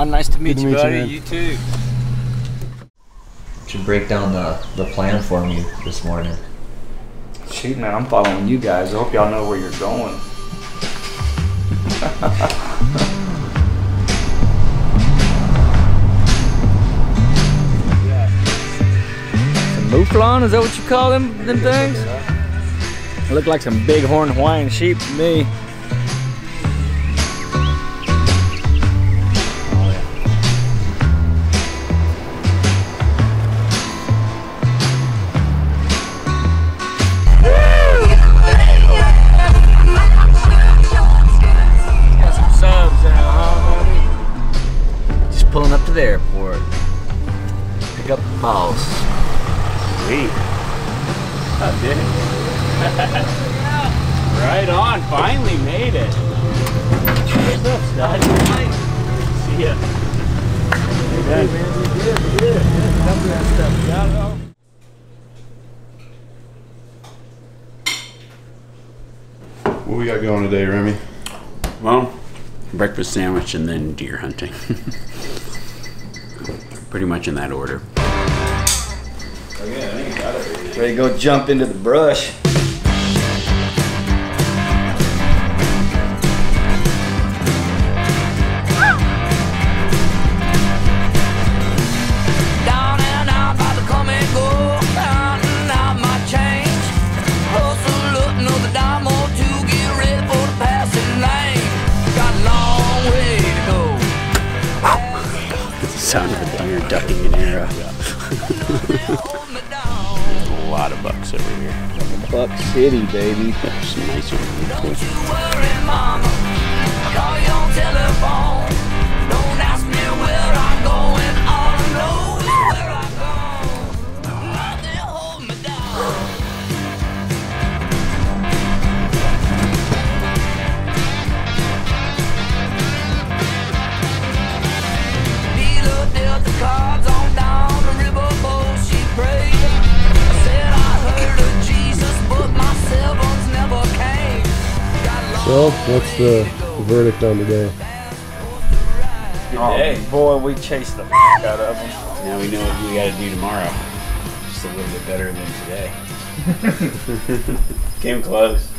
Hey, John, nice to meet Good to you, meet you, buddy. man. You, too. Should break down the, the plan for me this morning. Shoot, man, I'm following you guys. I hope y'all know where you're going. Mouflon, is that what you call them, them things? Look like some big horn Hawaiian sheep to me. What's? See ya. Hey, man. What we got going today, Remi? Well, breakfast sandwich and then deer hunting. Pretty much in that order. Ready to go jump into the brush. Ducking an arrow. Hold me down. A lot of bucks over here. Buck City, baby. Some nice. Don't you worry, mama. Call you on telephone. Got long So, what's the verdict on today? Oh, boy, we chased the f- out of them. Now we know what we got to do tomorrow. Just a little bit better than today. Came close.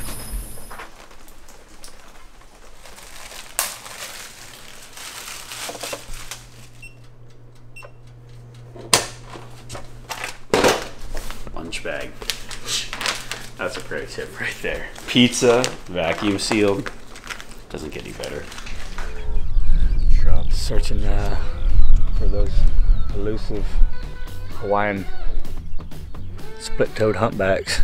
Lunch bag. That's a pro tip right there. Pizza, vacuum sealed. Doesn't get any better. Searching uh, for those elusive Hawaiian split-toed humpbacks.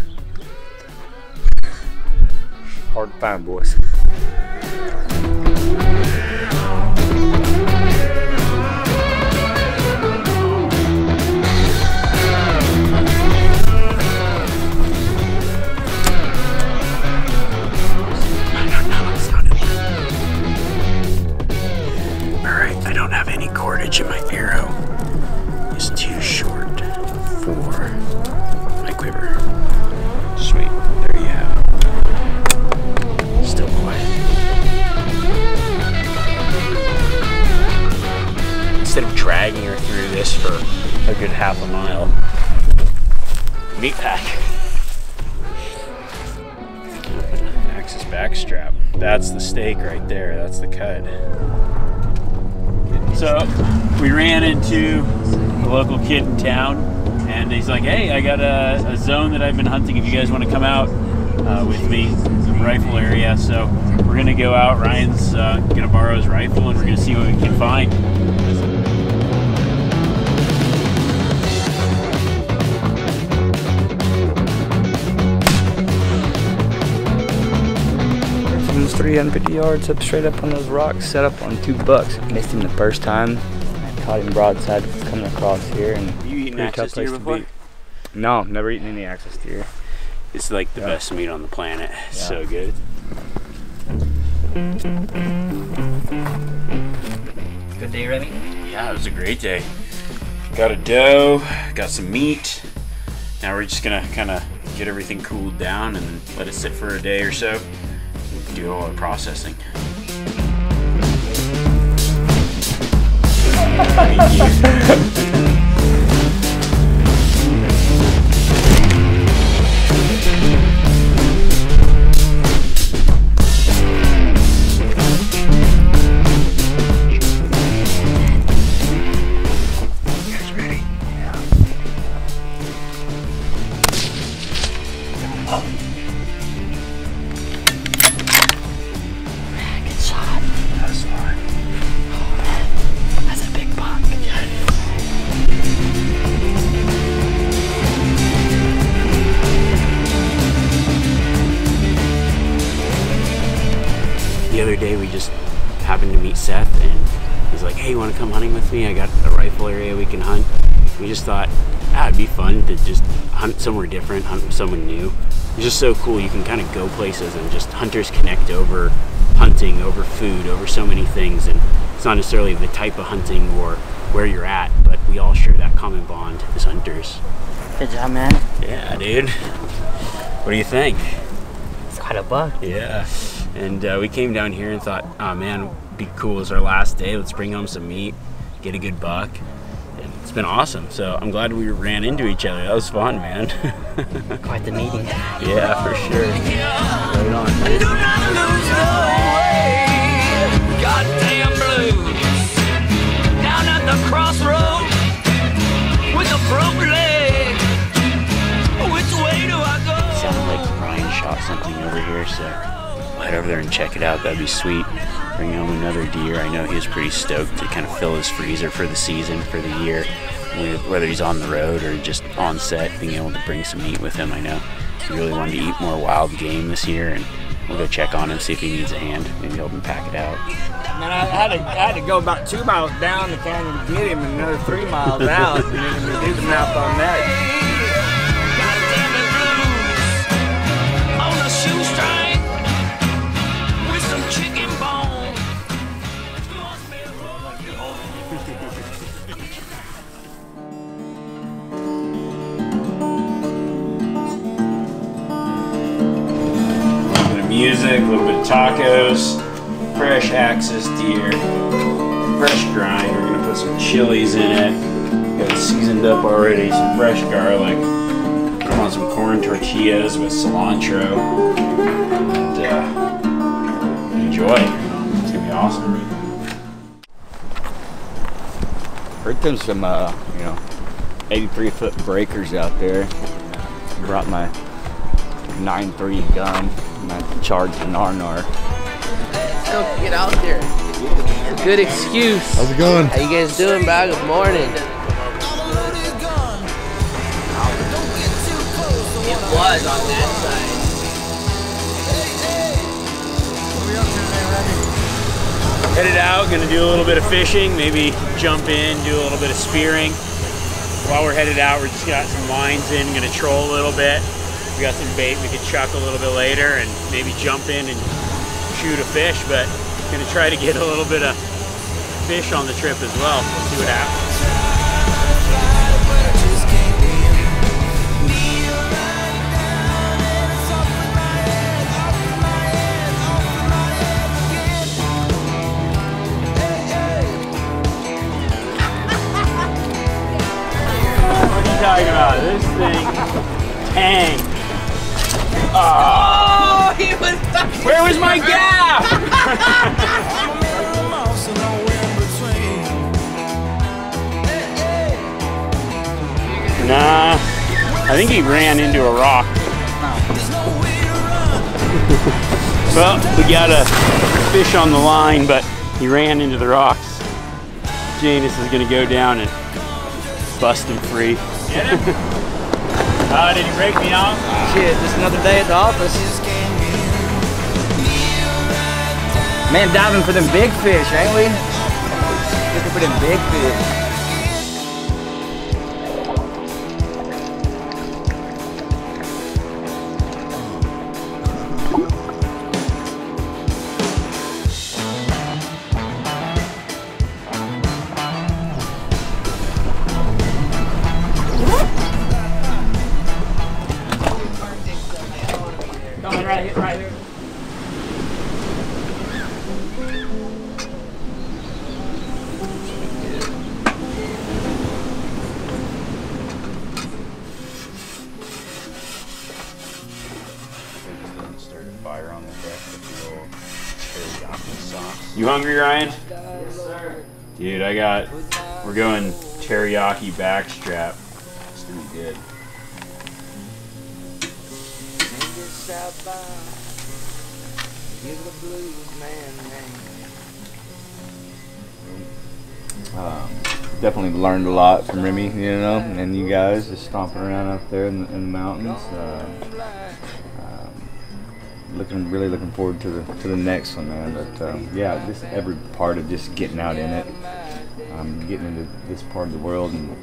Hard to find, boys. My arrow. is too short for my quiver. Sweet, there you have it. Still quiet. Instead of dragging her through this for a good half a mile, meat pack. Axis backstrap. That's the steak right there. That's the cut. So we ran into a local kid in town, and he's like, "Hey, I got a, a zone that I've been hunting. If you guys want to come out uh, with me, some rifle area." So we're gonna go out. Ryan's uh, gonna borrow his rifle, and we're gonna see what we can find. 350 yards up straight up on those rocks, set up on two bucks. Missed him the first time. I caught him broadside coming across here, and You eaten pretty tough deer place to before? No, never eaten any axis deer. It's like the Yeah. best meat on the planet. Yeah. So good. Good day, Remi. Yeah, it was a great day. Got a doe, got some meat. Now we're just gonna kind of get everything cooled down and let it sit for a day or so. Do all our processing. the other day we just happened to meet Seth and he's like, hey, you want to come hunting with me? I got a rifle area we can hunt. We just thought, ah, it'd be fun to just hunt somewhere different, hunt with someone new. It's just so cool. You can kind of go places and just hunters connect over hunting, over food, over so many things. And it's not necessarily the type of hunting or where you're at, but we all share that common bond as hunters. Good job, man. Yeah, dude. What do you think? It's quite a buck. Yeah. And uh, we came down here and thought, oh man, be cool. It's our last day. Let's bring home some meat, get a good buck. And it's been awesome. So I'm glad we ran into each other. That was fun, man. Quite the meeting. yeah, for sure. Right on. Do not lose the way. Goddamn blues. Down at the crossroads with a broke leg. Which way do I go? Sounded like Ryan shot something over here, so we'll head over there and check it out. That'd be sweet. Bring home another deer. I know he was pretty stoked to kind of fill his freezer for the season, for the year. Whether he's on the road or just on set, being able to bring some meat with him. I know he really wanted to eat more wild game this year, and we'll go check on him, see if he needs a hand. Maybe help him pack it out. Man, I had to, I had to go about two miles down the canyon to get him, and another three miles out, and do the math on that. Music, a little bit of tacos, fresh axis deer, fresh grind. We're gonna put some chilies in it. Got it seasoned up already, some fresh garlic. Put on some corn tortillas with cilantro. And uh, enjoy. It's gonna be awesome. Heard there's some, uh, you know, 83 foot breakers out there. Brought my 9.3 gun, and I charged an Narnar. Let's go get out there. A good excuse. How's it going? How you guys doing, bro? Good morning. It was on that side. Headed out, gonna do a little bit of fishing, maybe jump in, do a little bit of spearing. While we're headed out, we're just got some lines in, gonna troll a little bit. We got some bait we could chuck a little bit later and maybe jump in and shoot a fish, but gonna try to get a little bit of fish on the trip as well. We'll see what happens. What are you talking about? This thing tanked. Oh, he was Where was my gap? Nah, I think he ran into a rock. well, we got a fish on the line, but he ran into the rocks. Janus is gonna go down and bust him free. Uh, did he break me off? Shit, just another day at the office. Man, diving for them big fish, ain't we? Looking for them big fish. You hungry, Ryan? Yes, sir. Dude, I got. We're going teriyaki backstrap. It's gonna be good. Um, definitely learned a lot from Remi, you know, and you guys just stomping around out there in, in the mountains. Uh, looking really looking forward to the to the next one, man. But um, yeah, just every part of just getting out in it, um, getting into this part of the world and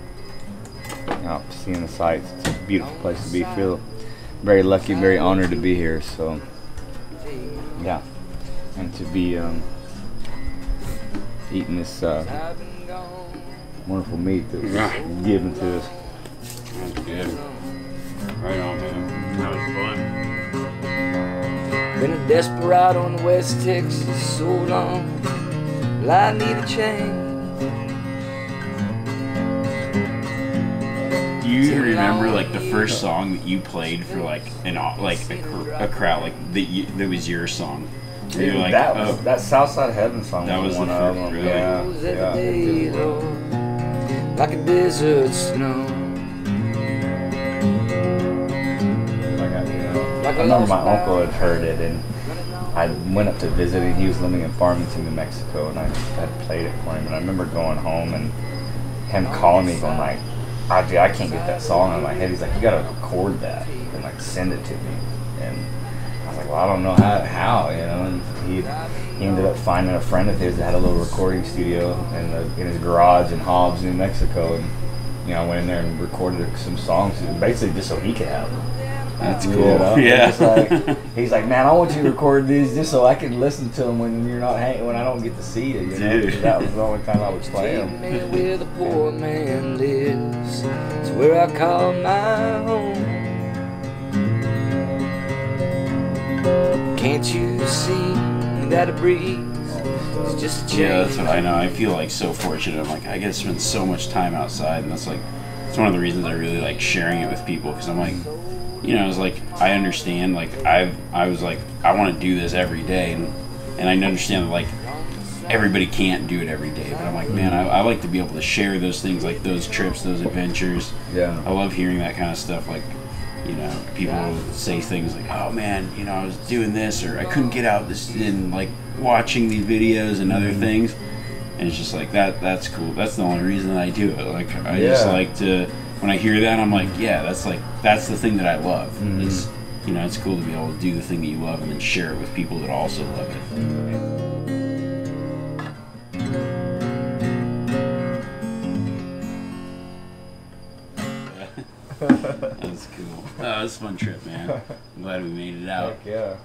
you know, seeing the sights. It's a beautiful place to be. Feel very lucky, very honored to be here. So yeah, and to be um, eating this uh, wonderful meat that was given to us. That's good. Right on, man. That was fun. Been a desperado in West Texas so long. Well, I need a change. Do you remember like the first song that you played for like an like a, cr- a crowd like that? You, that was your song. Where you're like, that was oh, that Southside Heaven song. That was one the of first, them. really? Yeah, Goes yeah. every day, like a desert snow. I remember my uncle had heard it, and I went up to visit him. He was living in Farmington, New Mexico, and I had played it for him. And I remember going home and him calling me, going like, "I, dude, I can't get that song out of my head." He's like, "You gotta record that and like send it to me." And I was like, "Well, I don't know how, how you know." And he he ended up finding a friend of his that had a little recording studio in the in his garage in Hobbs, New Mexico, and you know, I went in there and recorded some songs, basically just so he could have them. That's cool. You know? Yeah. It's like, he's like, man, I want you to record these just so I can listen to them when you're not hang- when I don't get to see you. you know? 'Cause Dude. That was the only time I would play Take them. me where the poor man lives. It's where I call my home. Can't you see that a breeze is just a change? Yeah, that's what I know. I feel like so fortunate. I'm like, I get to spend so much time outside, and that's like, it's one of the reasons I really like sharing it with people because I'm like, you know, it's like I understand. Like I've, I was like, I want to do this every day, and and I understand that like everybody can't do it every day. But I'm like, man, I, I like to be able to share those things, like those trips, those adventures. Yeah, I love hearing that kind of stuff. Like, you know, people say things like, "Oh man, you know, I was doing this, or I couldn't get out this," and like watching these videos and other mm-hmm. things. And it's just like that. That's cool. That's the only reason that I do it. Like, I just like to. When I hear that, I'm like, yeah, that's like that's the thing that I love. Mm-hmm. It's you know, it's cool to be able to do the thing that you love and then share it with people that also love it. That was cool. Oh, it was a fun trip, man. I'm glad we made it out. Heck yeah.